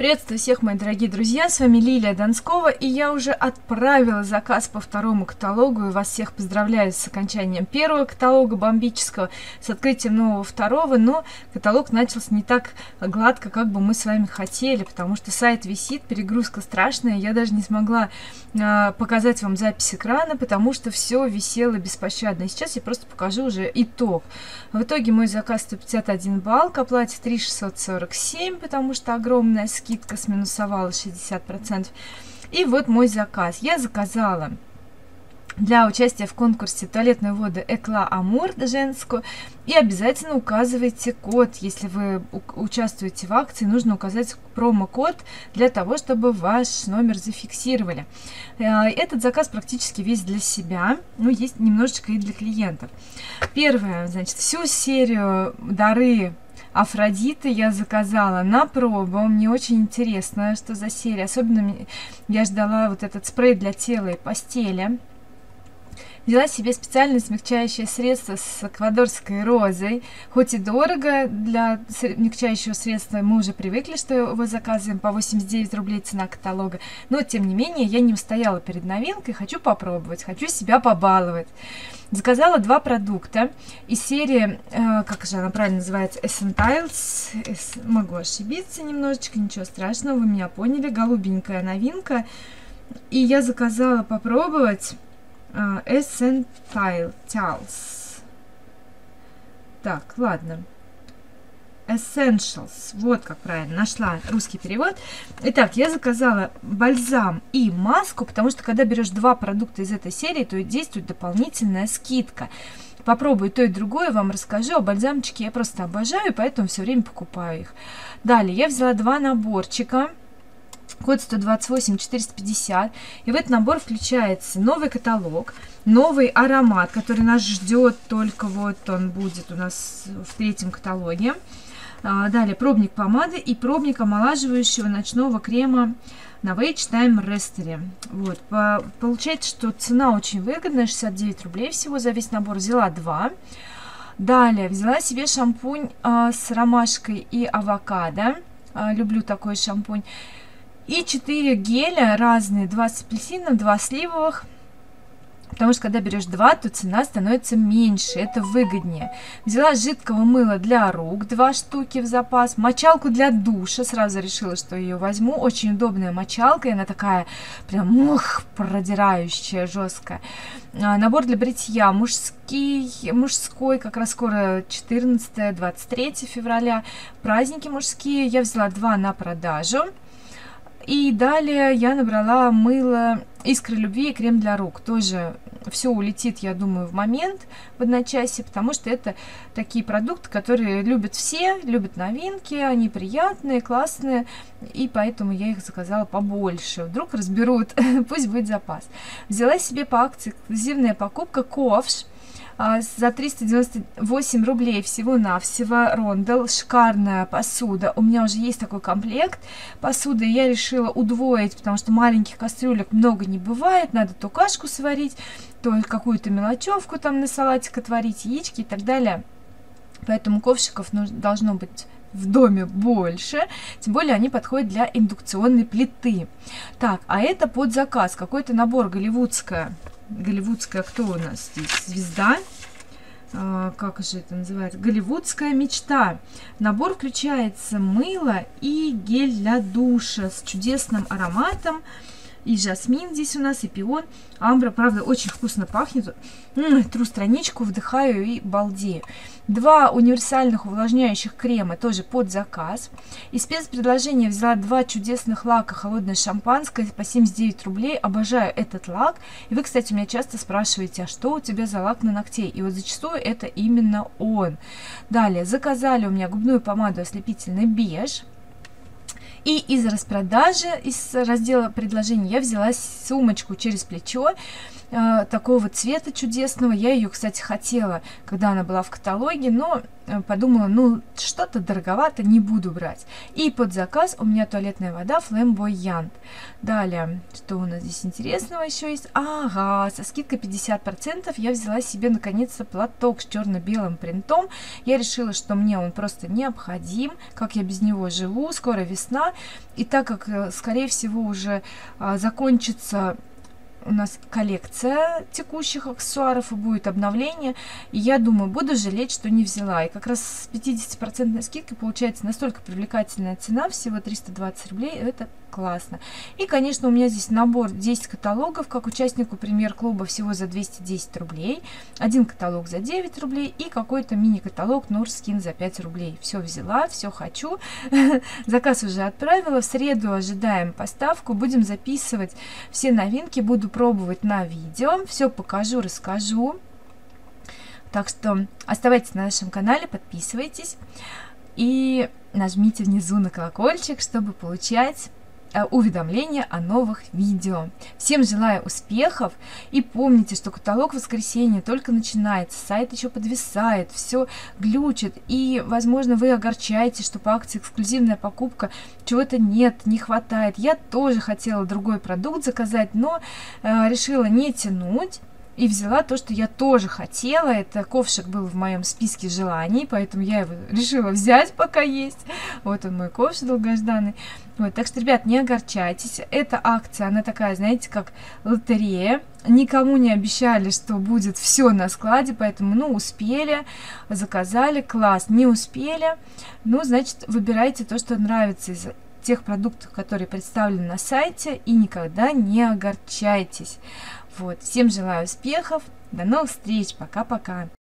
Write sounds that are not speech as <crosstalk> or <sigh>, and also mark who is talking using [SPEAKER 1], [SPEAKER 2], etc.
[SPEAKER 1] Приветствую всех, мои дорогие друзья, с вами Лилия Донскова, и я уже отправила заказ по второму каталогу, и вас всех поздравляю с окончанием первого каталога бомбического, с открытием нового второго, но каталог начался не так гладко, как бы мы с вами хотели, потому что сайт висит, перегрузка страшная, я даже не смогла э, показать вам запись экрана, потому что все висело беспощадно. И сейчас я просто покажу уже итог. В итоге мой заказ 151 балл, к оплате 3647, потому что огромная скидка скидка сминусовала 60%. И вот мой заказ. Я заказала для участия в конкурсе туалетной воды Экла Амур женскую. И обязательно указывайте код. Если вы участвуете в акции, нужно указать промокод для того, чтобы ваш номер зафиксировали. Э, этот заказ практически весь для себя, но есть немножечко и для клиентов. Первое, значит, всю серию дары Афродиты я заказала на пробу. Мне очень интересно, что за серия. Особенно я ждала вот этот спрей для тела и постели. Взяла себе специальное смягчающее средство с эквадорской розой. Хоть и дорого для смягчающего средства, мы уже привыкли, что его заказываем по 89 рублей цена каталога. Но, тем не менее, я не устояла перед новинкой, хочу попробовать, хочу себя побаловать. Заказала два продукта из серии, э, как же она правильно называется, Essentials. Могу ошибиться немножечко, ничего страшного, вы меня поняли. Голубенькая новинка. И я заказала попробовать Essentials. Так, ладно. Essentials. Вот как правильно нашла русский перевод. Итак, я заказала бальзам и маску, потому что когда берешь два продукта из этой серии, то действует дополнительная скидка. Попробую то и другое, вам расскажу. А бальзамчики я просто обожаю, поэтому все время покупаю их. Далее, я взяла два наборчика код 128 450 и в этот набор включается новый каталог новый аромат который нас ждет только вот он будет у нас в третьем каталоге а, далее пробник помады и пробник омолаживающего ночного крема на Wage Time Restery. Вот, по, получается, что цена очень выгодная, 69 рублей всего за весь набор. Взяла два. Далее взяла себе шампунь а, с ромашкой и авокадо. А, люблю такой шампунь. И 4 геля разные, 2 с апельсином, 2 сливовых. Потому что когда берешь два, то цена становится меньше, это выгоднее. Взяла жидкого мыла для рук, два штуки в запас. Мочалку для душа, сразу решила, что ее возьму. Очень удобная мочалка, она такая прям ух, продирающая, жесткая. А, набор для бритья мужский, мужской, как раз скоро 14-23 февраля. Праздники мужские, я взяла два на продажу. И далее я набрала мыло «Искры любви» и крем для рук. Тоже все улетит, я думаю, в момент в одночасье, потому что это такие продукты, которые любят все, любят новинки, они приятные, классные, и поэтому я их заказала побольше. Вдруг разберут, <laughs> пусть будет запас. Взяла себе по акции эксклюзивная покупка ковш за 398 рублей всего-навсего Рондел. Шикарная посуда. У меня уже есть такой комплект посуды. Я решила удвоить, потому что маленьких кастрюлек много не бывает. Надо то кашку сварить, то какую-то мелочевку там на салатик отварить, яички и так далее. Поэтому ковшиков должно быть в доме больше, тем более они подходят для индукционной плиты. Так, а это под заказ, какой-то набор голливудская голливудская, кто у нас здесь? Звезда. А, как же это называется? Голливудская мечта. Набор включается мыло и гель для душа с чудесным ароматом и жасмин здесь у нас, и пион. Амбра, правда, очень вкусно пахнет. М -м, тру страничку, вдыхаю и балдею. Два универсальных увлажняющих крема тоже под заказ. Из спецпредложения взяла два чудесных лака холодное шампанское по 79 рублей. Обожаю этот лак. И вы, кстати, меня часто спрашиваете, а что у тебя за лак на ногтей? И вот зачастую это именно он. Далее, заказали у меня губную помаду ослепительный беж. И из распродажи, из раздела предложений я взяла сумочку через плечо э, такого цвета чудесного. Я ее, кстати, хотела, когда она была в каталоге, но подумала, ну, что-то дороговато, не буду брать. И под заказ у меня туалетная вода Flamboyant. Далее, что у нас здесь интересного еще есть? Ага, со скидкой 50% я взяла себе наконец-то платок с черно-белым принтом. Я решила, что мне он просто необходим, как я без него живу, скоро весна. И так как, э, скорее всего, уже а, закончится у нас коллекция текущих аксессуаров и будет обновление. И я думаю, буду жалеть, что не взяла. И как раз с 50% скидкой получается настолько привлекательная цена, всего 320 рублей. Это классно. И, конечно, у меня здесь набор 10 каталогов, как участнику премьер-клуба всего за 210 рублей. Один каталог за 9 рублей и какой-то мини-каталог Нурскин за 5 рублей. Все взяла, все хочу. <laughs> Заказ уже отправила. В среду ожидаем поставку. Будем записывать все новинки. Буду пробовать на видео. Все покажу, расскажу. Так что оставайтесь на нашем канале, подписывайтесь и нажмите внизу на колокольчик, чтобы получать уведомления о новых видео. Всем желаю успехов и помните, что каталог воскресенья только начинается, сайт еще подвисает, все глючит и, возможно, вы огорчаетесь, что по акции эксклюзивная покупка чего-то нет, не хватает. Я тоже хотела другой продукт заказать, но э, решила не тянуть и взяла то, что я тоже хотела. Это ковшик был в моем списке желаний, поэтому я его решила взять, пока есть. Вот он мой ковш долгожданный. Вот, так что, ребят, не огорчайтесь. Эта акция, она такая, знаете, как лотерея. Никому не обещали, что будет все на складе, поэтому, ну, успели, заказали, класс. Не успели, ну, значит, выбирайте то, что нравится из тех продуктов, которые представлены на сайте, и никогда не огорчайтесь. Вот, всем желаю успехов, до новых встреч, пока-пока.